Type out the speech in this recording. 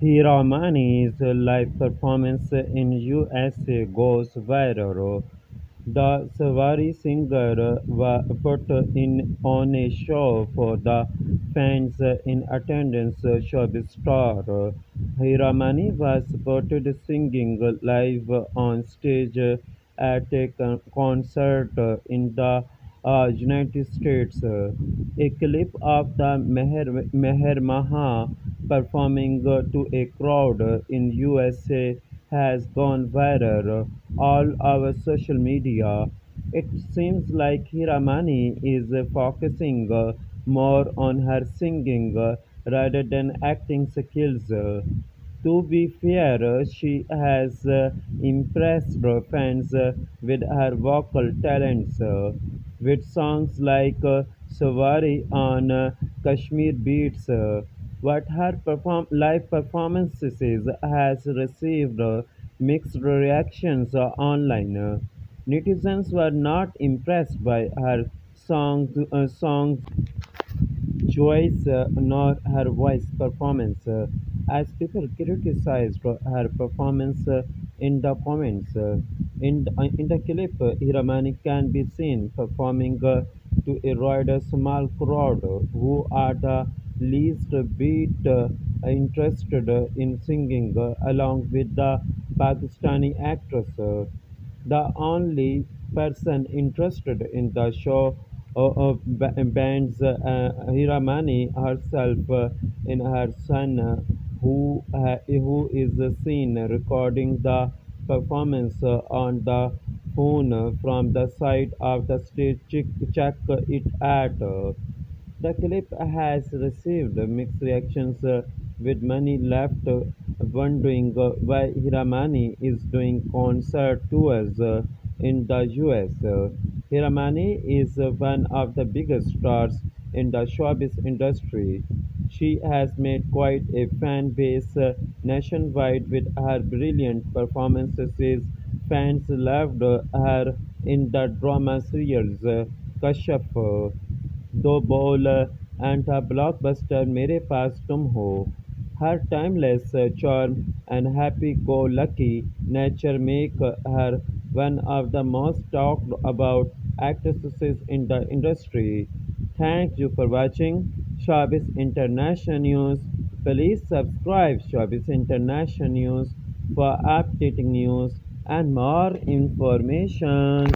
Hira Mani's live performance in USA goes viral. The Savari singer was put in on a show for the fans in attendance. Showbiz star Hira Mani was spotted singing live on stage at a concert in the uh, United States. A clip of the Meher, Meher Maha performing to a crowd in USA has gone viral all over social media. It seems like Hira Mani is focusing more on her singing rather than acting skills. To be fair, she has uh, impressed fans uh, with her vocal talents, uh, with songs like uh, Savari on uh, Kashmir Beats. Uh, but her perform- live performances has received uh, mixed reactions uh, online. Uh, netizens were not impressed by her songs, uh, songs choice uh, nor her voice performance, uh, as people criticized her performance uh, in the comments. Uh, in, the, in the clip, uh, Hira Mani can be seen performing uh, to a rather small crowd uh, who are the least bit uh, interested in singing uh, along with the Pakistani actress. Uh, the only person interested in the show uh, bands uh, Hira Mani herself in her son who who is seen recording the performance on the phone from the side of the stage check, check it at the clip has received mixed reactions, uh, with many left wondering uh, why Hira Mani is doing concert tours uh, in the US. Hira Mani is one of the biggest stars in the showbiz industry. She has made quite a fan base nationwide with her brilliant performances. Fans loved her in the drama series Kashf. दो bowler and blockbuster Mere Paas Tum Ho. Her timeless charm and happy go lucky nature make her one of the most talked about actresses in the industry. Thank you for watching showbiz international news. Please subscribe showbiz international news for updating news and more information